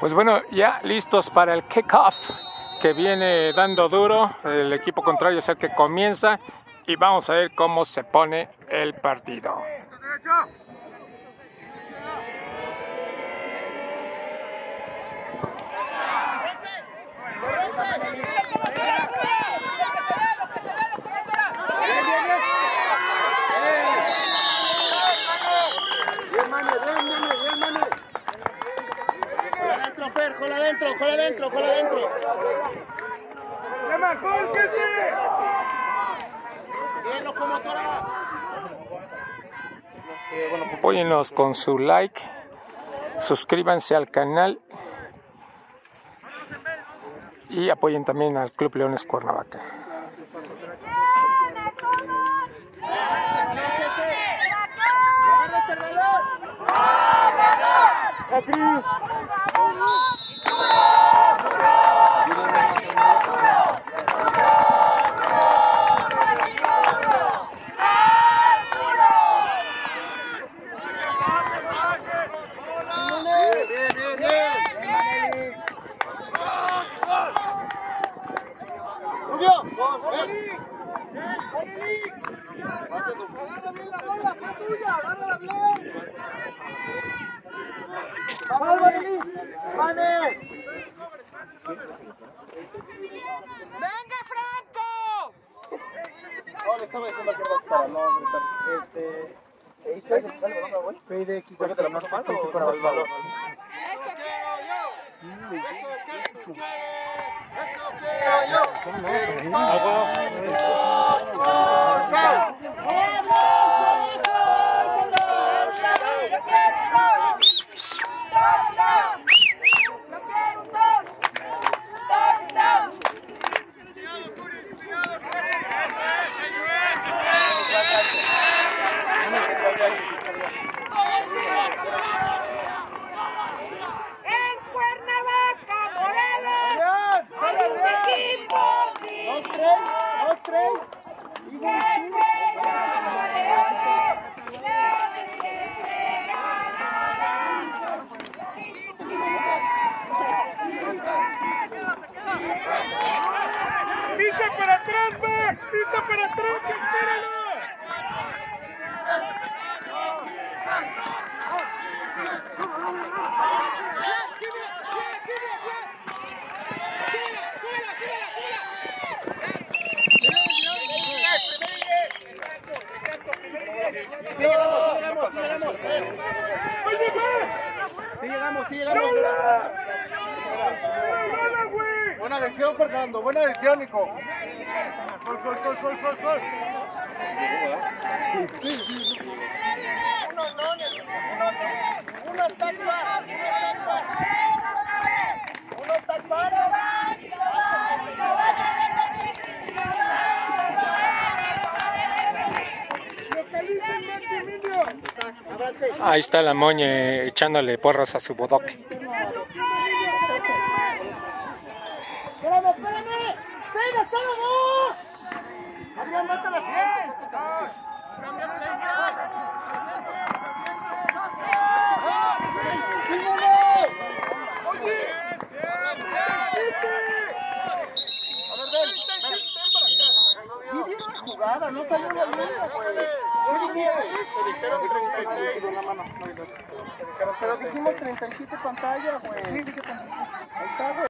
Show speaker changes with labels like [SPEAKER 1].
[SPEAKER 1] Pues bueno, ya listos para el kickoff que viene dando duro. El equipo contrario es el que comienza y vamos a ver cómo se pone el partido.
[SPEAKER 2] Adentro, Fer, con adentro, con adentro, con adentro. Bien, locomotora.
[SPEAKER 1] Apóyennos con su like, suscríbanse al canal y apoyen también al Club Leones Cuernavaca.
[SPEAKER 2] Bien, bien, bien. Rubio, ven. Agarra bien la bola, fue tuya, agárrala bien. Vane.
[SPEAKER 3] ¡Venga, Franco!
[SPEAKER 2] No, le estaba diciendo que no. Este. ¿Qué hice? Pide que se la mano mal o se fuera el balón.
[SPEAKER 3] ¡Eso quiero yo! ¡Eso quiero yo! ¡Eso quiero yo! En Cuernavaca, Morelos, hay un equipo sin
[SPEAKER 2] Dos, tres, dos, tres. Y
[SPEAKER 3] que se llama Leones, Leones que se
[SPEAKER 4] ¡Pisa para atrás, Max! ¡Pisa para atrás!
[SPEAKER 2] Sí llegamos, sí llegamos, sí llegamos. Sí llegamos, sí llegamos.
[SPEAKER 4] ¡Hola, güey!
[SPEAKER 2] Buena decisión, Fernando. Buena decisión, Nico. Gol, gol, gol, gol, gol. Unos unos unos.
[SPEAKER 1] Ahí está la moñe echándole porras a su bodoque.
[SPEAKER 2] No salió la línea, pues. ¿Qué? Pero dijimos 37 pantallas, güey. Ahí está, güey.